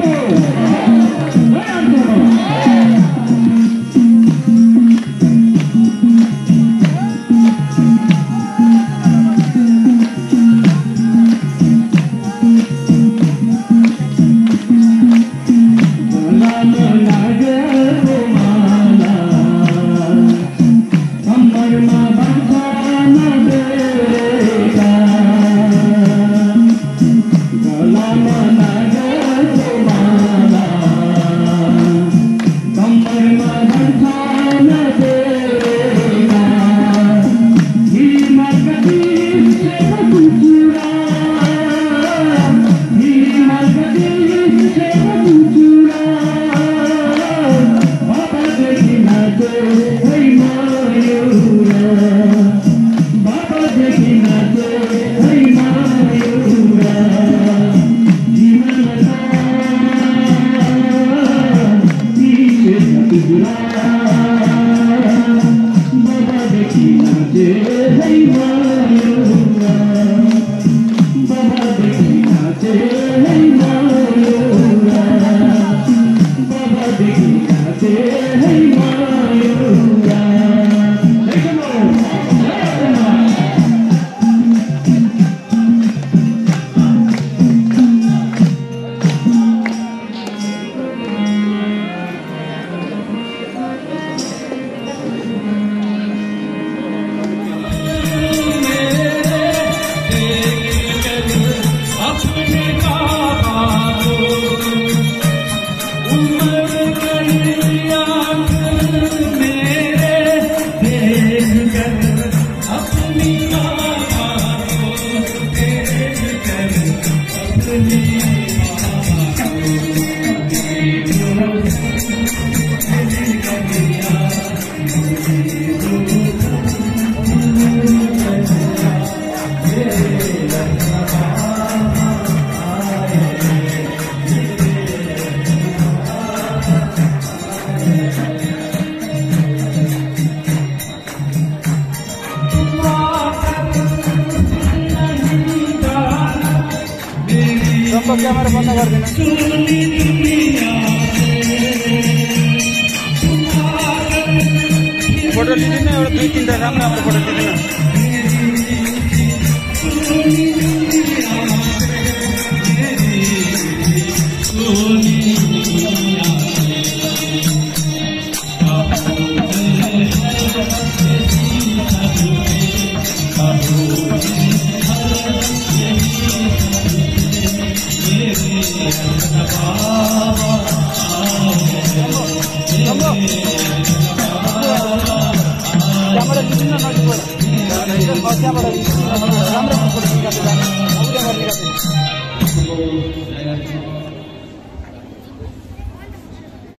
Brasil! I'm favor. सबको camera बंद कर देना। फ़ोटो लिदिन और दुई तीन राम्रो राम्रो फ़ोटो लिदिन ¡Vamos! ¡Vamos! ¡Vamos! ¡Vamos! ¡Vamos! ¡Vamos! ¡Vamos! ¡Vamos! ¡Vamos! ¡Vamos! ¡Vamos!